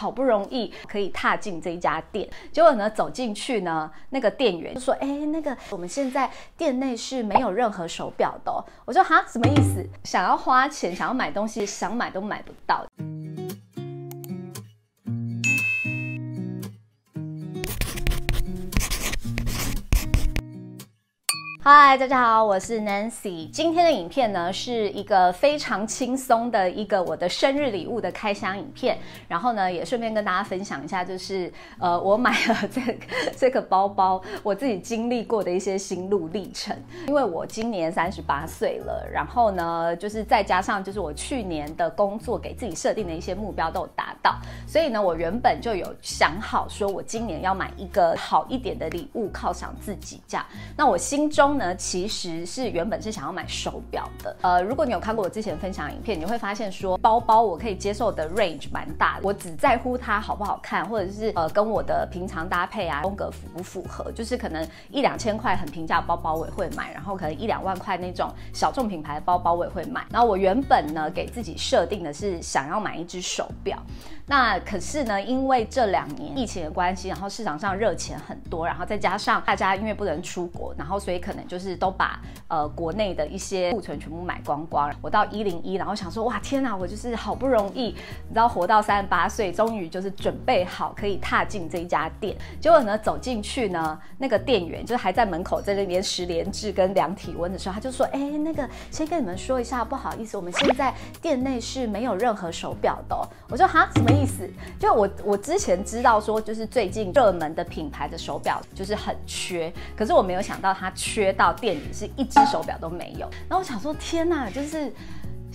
好不容易可以踏进这一家店，结果呢走进去呢，那个店员就说：“哎，那个我们现在店内是没有任何手表的。”我说：“哈，什么意思？想要花钱，想要买东西，想买都买不到。”嗨，大家好，我是 Nancy。今天的影片呢，是一个非常轻松的一个我的生日礼物的开箱影片。然后呢，也顺便跟大家分享一下，就是呃，我买了这个这个包包，我自己经历过的一些心路历程。因为我今年三十八岁了，然后呢，就是再加上就是我去年的工作给自己设定的一些目标都有达到，所以呢，我原本就有想好说，我今年要买一个好一点的礼物犒赏自己。这样，那我心中。呢，其实是原本是想要买手表的。呃，如果你有看过我之前分享影片，你会发现说包包我可以接受的 range 蛮大的。我只在乎它好不好看，或者是呃跟我的平常搭配啊风格符不符合。就是可能一两千块很平价包包我也会买，然后可能一两万块那种小众品牌的包包我也会买。然后我原本呢给自己设定的是想要买一只手表。那可是呢，因为这两年疫情的关系，然后市场上热钱很多，然后再加上大家因为不能出国，然后所以可能就是都把呃国内的一些库存全部买光光。我到一零一，然后想说哇天哪，我就是好不容易，你知道活到三十八岁，终于就是准备好可以踏进这一家店。结果呢走进去呢，那个店员就是还在门口在那边十连制跟量体温的时候，他就说：“哎，那个先跟你们说一下，不好意思，我们现在店内是没有任何手表的。”我说：“哈，什么？”意思就我我之前知道说，就是最近热门的品牌的手表就是很缺，可是我没有想到它缺到店里是一只手表都没有。然后我想说，天哪，就是。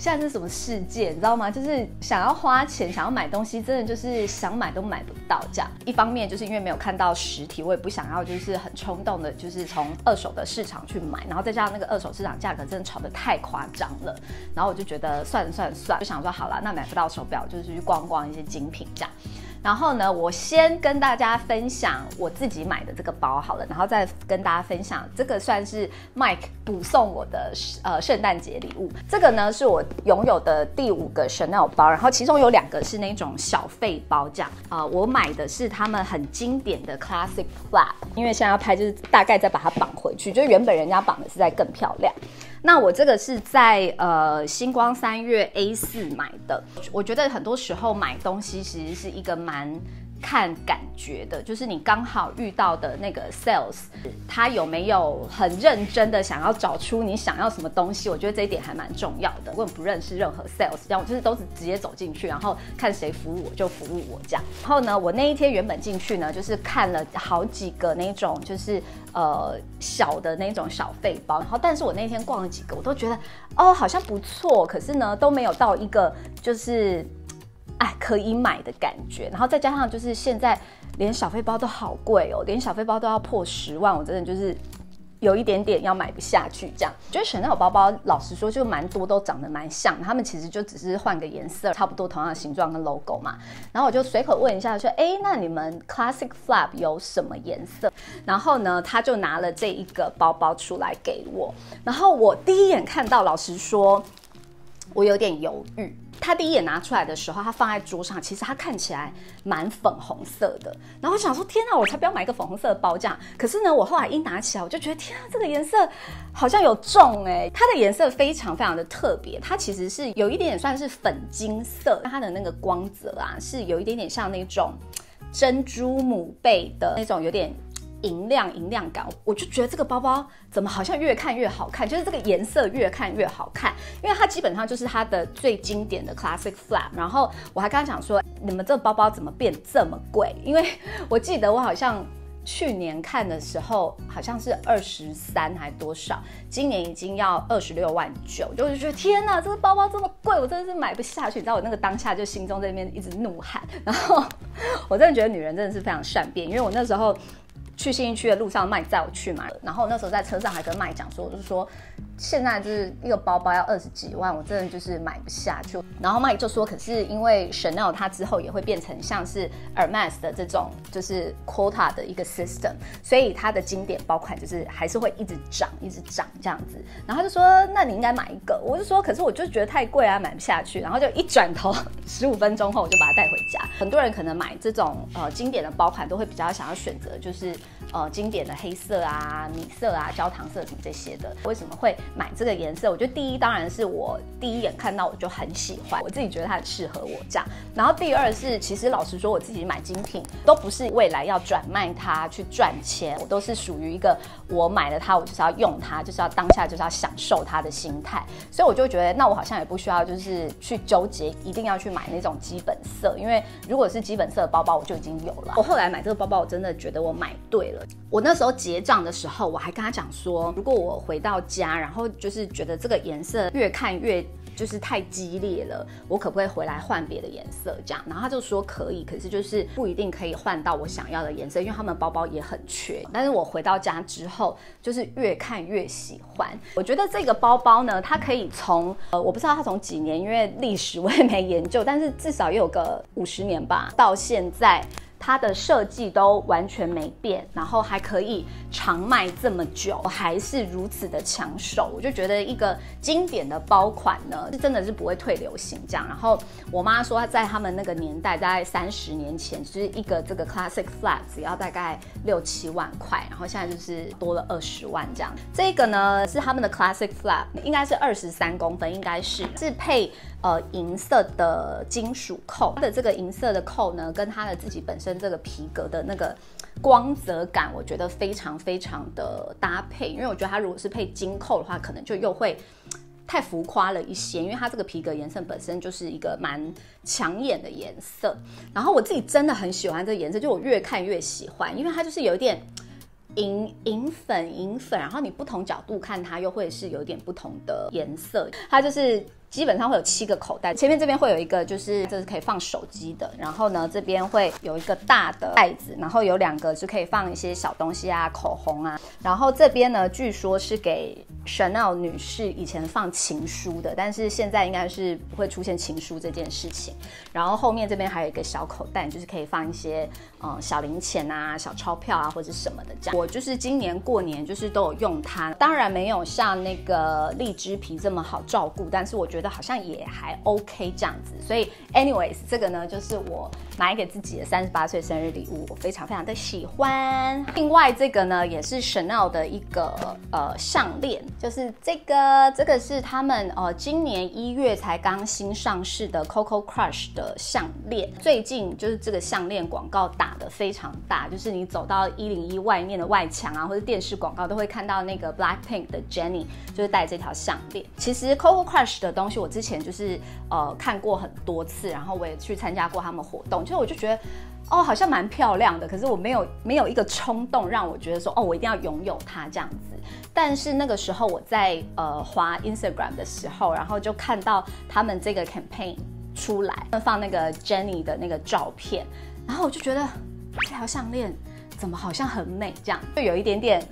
现在是什么世界，你知道吗？就是想要花钱，想要买东西，真的就是想买都买不到这样。一方面就是因为没有看到实体，我也不想要就是很冲动的，就是从二手的市场去买，然后再加上那个二手市场价格真的炒得太夸张了，然后我就觉得算了算了算，就想说好了，那买不到手表，就是去逛逛一些精品这样。然后呢，我先跟大家分享我自己买的这个包好了，然后再跟大家分享这个算是 Mike 补送我的呃圣诞节礼物。这个呢是我拥有的第五个 Chanel 包，然后其中有两个是那种小费包这样啊。我买的是他们很经典的 Classic Flap，因为现在要拍就是大概再把它绑回去，就原本人家绑的是在更漂亮。那我这个是在呃星光三月 A 四买的。我觉得很多时候买东西其实是一个蛮看感觉的，就是你刚好遇到的那个 sales，他有没有很认真的想要找出你想要什么东西？我觉得这一点还蛮重要的。我也不认识任何 sales，这样我就是都是直接走进去，然后看谁服务我就服务我这样。然后呢，我那一天原本进去呢，就是看了好几个那种就是。呃，小的那种小费包，然后，但是我那天逛了几个，我都觉得，哦，好像不错，可是呢，都没有到一个就是，哎，可以买的感觉。然后再加上就是现在连小费包都好贵哦，连小费包都要破十万，我真的就是。有一点点要买不下去，这样。觉得选那种包包，老实说就蛮多都长得蛮像，他们其实就只是换个颜色，差不多同样的形状跟 logo 嘛。然后我就随口问一下，说，哎，那你们 classic flap 有什么颜色？然后呢，他就拿了这一个包包出来给我。然后我第一眼看到，老实说，我有点犹豫。他第一眼拿出来的时候，他放在桌上，其实他看起来蛮粉红色的。然后我想说，天啊，我才不要买一个粉红色的包这样。可是呢，我后来一拿起来，我就觉得，天啊，这个颜色好像有重哎。它的颜色非常非常的特别，它其实是有一点点算是粉金色，它的那个光泽啊，是有一点点像那种珍珠母贝的那种有点。银亮银亮感，我就觉得这个包包怎么好像越看越好看，就是这个颜色越看越好看，因为它基本上就是它的最经典的 classic flap。然后我还跟他讲说，你们这个包包怎么变这么贵？因为我记得我好像去年看的时候好像是二十三还多少，今年已经要二十六万九，就觉得天哪，这个包包这么贵，我真的是买不下去。你知道我那个当下就心中在那边一直怒喊，然后我真的觉得女人真的是非常善变，因为我那时候。去新一区的路上，麦载我去买，然后那时候在车上还跟麦讲说，就是说现在就是一个包包要二十几万，我真的就是买不下去。然后麦就说，可是因为 Chanel 它之后也会变成像是 Hermes 的这种就是 quota 的一个 system，所以它的经典包款就是还是会一直涨，一直涨这样子。然后他就说，那你应该买一个。我就说，可是我就觉得太贵啊，买不下去。然后就一转头，十五分钟后我就把它带回家。很多人可能买这种呃经典的包款，都会比较想要选择就是呃经典的黑色啊、米色啊、焦糖色什么这些的。为什么会买这个颜色？我觉得第一当然是我第一眼看到我就很喜欢，我自己觉得它很适合我这样。然后第二是，其实老实说，我自己买精品都不是未来要转卖它去赚钱，我都是属于一个我买了它，我就是要用它，就是要当下就是要享受它的心态。所以我就觉得，那我好像也不需要就是去纠结一定要去买那种基本色，因为如果是基本色的包包，我就已经有了。我后来买这个包包，我真的觉得我买对对了。我那时候结账的时候，我还跟他讲说，如果我回到家，然后就是觉得这个颜色越看越就是太激烈了，我可不可以回来换别的颜色？这样，然后他就说可以，可是就是不一定可以换到我想要的颜色，因为他们包包也很缺。但是我回到家之后，就是越看越喜欢。我觉得这个包包呢，它可以从呃，我不知道它从几年，因为历史我也没研究，但是至少也有个五十年吧，到现在。它的设计都完全没变，然后还可以长卖这么久，还是如此的抢手，我就觉得一个经典的包款呢，是真的是不会退流行这样。然后我妈说，在他们那个年代，大概三十年前，是一个这个 classic flat 只要大概六七万块，然后现在就是多了二十万这样。这个呢是他们的 classic flat，应该是二十三公分，应该是是配。呃，银色的金属扣，它的这个银色的扣呢，跟它的自己本身这个皮革的那个光泽感，我觉得非常非常的搭配。因为我觉得它如果是配金扣的话，可能就又会太浮夸了一些。因为它这个皮革颜色本身就是一个蛮抢眼的颜色。然后我自己真的很喜欢这个颜色，就我越看越喜欢，因为它就是有一点银银粉银粉，然后你不同角度看它又会是有点不同的颜色。它就是。基本上会有七个口袋，前面这边会有一个，就是这是可以放手机的。然后呢，这边会有一个大的袋子，然后有两个是可以放一些小东西啊，口红啊。然后这边呢，据说是给 Chanel 女士以前放情书的，但是现在应该是不会出现情书这件事情。然后后面这边还有一个小口袋，就是可以放一些嗯小零钱啊、小钞票啊或者什么的这样。我就是今年过年就是都有用它，当然没有像那个荔枝皮这么好照顾，但是我。觉得好像也还 OK 这样子，所以 anyways 这个呢就是我买给自己的三十八岁生日礼物，我非常非常的喜欢。另外这个呢也是 Chanel 的一个呃项链，就是这个这个是他们呃今年一月才刚新上市的 Coco Crush 的项链。最近就是这个项链广告打的非常大，就是你走到一零一外面的外墙啊，或者电视广告都会看到那个 Blackpink 的 Jennie 就是戴这条项链。其实 Coco Crush 的东西我之前就是呃看过很多次，然后我也去参加过他们活动，就我就觉得哦好像蛮漂亮的，可是我没有没有一个冲动让我觉得说哦我一定要拥有它这样子。但是那个时候我在呃滑 Instagram 的时候，然后就看到他们这个 campaign 出来，放那个 Jenny 的那个照片，然后我就觉得这条项链怎么好像很美，这样就有一点点。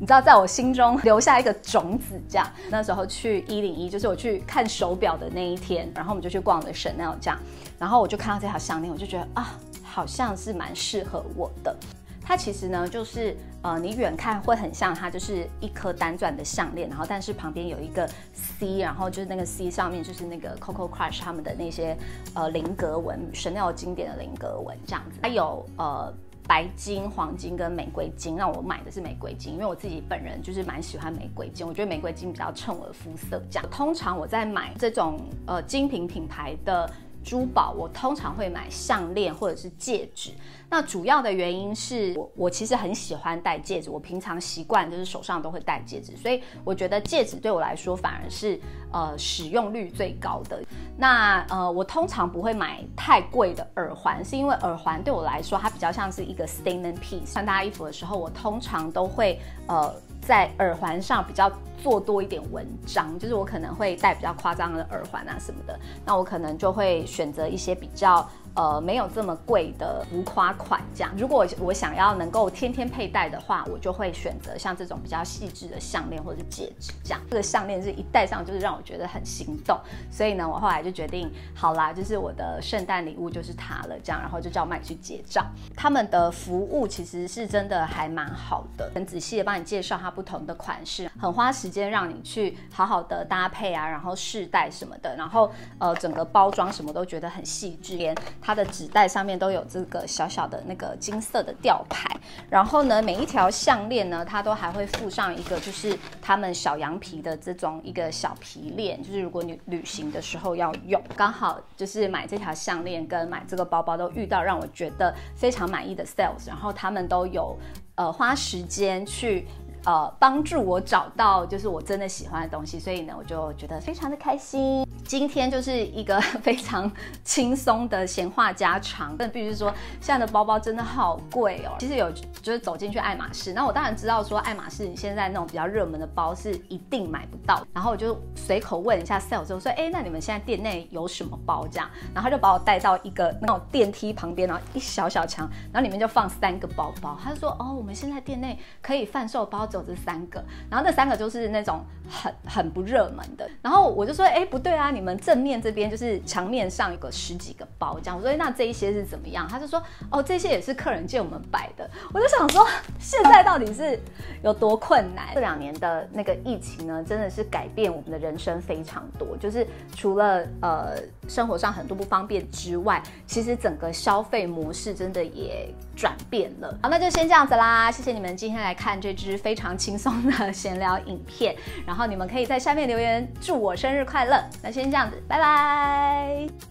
你知道，在我心中留下一个种子，这样。那时候去一零一，就是我去看手表的那一天，然后我们就去逛了 Chanel 这样，然后我就看到这条项链，我就觉得啊，好像是蛮适合我的。它其实呢，就是呃，你远看会很像它就是一颗单钻的项链，然后但是旁边有一个 C，然后就是那个 C 上面就是那个 Coco Crush 他们的那些呃菱格纹，Chanel 经典的菱格纹这样子。它有呃。白金、黄金跟玫瑰金，让我买的是玫瑰金，因为我自己本人就是蛮喜欢玫瑰金，我觉得玫瑰金比较衬我的肤色。这样，通常我在买这种呃精品品牌的。珠宝我通常会买项链或者是戒指，那主要的原因是我我其实很喜欢戴戒指，我平常习惯就是手上都会戴戒指，所以我觉得戒指对我来说反而是呃使用率最高的。那呃我通常不会买太贵的耳环，是因为耳环对我来说它比较像是一个 statement piece。穿搭衣服的时候，我通常都会呃。在耳环上比较做多一点文章，就是我可能会戴比较夸张的耳环啊什么的，那我可能就会选择一些比较呃没有这么贵的浮夸款这样。如果我想要能够天天佩戴的话，我就会选择像这种比较细致的项链或者是戒指这样。这个项链是一戴上就是让我觉得很心动，所以呢，我后来就决定好啦，就是我的圣诞礼物就是它了这样，然后就叫麦去结账。他们的服务其实是真的还蛮好的，很仔细的帮你介绍它不同的款式，很花时间让你去好好的搭配啊，然后试戴什么的，然后呃整个包装什么都觉得很细致，连它的纸袋上面都有这个小小的那个金色的吊牌，然后呢每一条项链呢，它都还会附上一个就是他们小羊皮的这种一个小皮链，就是如果你旅行的时候要用，刚好就是买这条项链跟买这个包包都遇到让我觉得非常满意的 sales，然后他们都有呃花时间去。呃，帮助我找到就是我真的喜欢的东西，所以呢，我就觉得非常的开心。今天就是一个非常轻松的闲话家常，但必须说，现在的包包真的好贵哦。其实有就是走进去爱马仕，那我当然知道说爱马仕现在那种比较热门的包是一定买不到。然后我就随口问一下 sales，说，哎，那你们现在店内有什么包？这样，然后他就把我带到一个那种电梯旁边，然后一小小墙，然后里面就放三个包包。他就说，哦，我们现在店内可以贩售包。只有这三个，然后那三个就是那种很很不热门的，然后我就说，哎，不对啊，你们正面这边就是墙面上有个十几个包，这样，我说那这一些是怎么样？他就说，哦，这些也是客人借我们摆的。我就想说，现在到底是有多困难？这两年的那个疫情呢，真的是改变我们的人生非常多，就是除了呃生活上很多不方便之外，其实整个消费模式真的也转变了。好，那就先这样子啦，谢谢你们今天来看这支非常。轻松的 闲聊影片，然后后你们可以在下面留言祝我生日快乐。那先这样子，拜拜。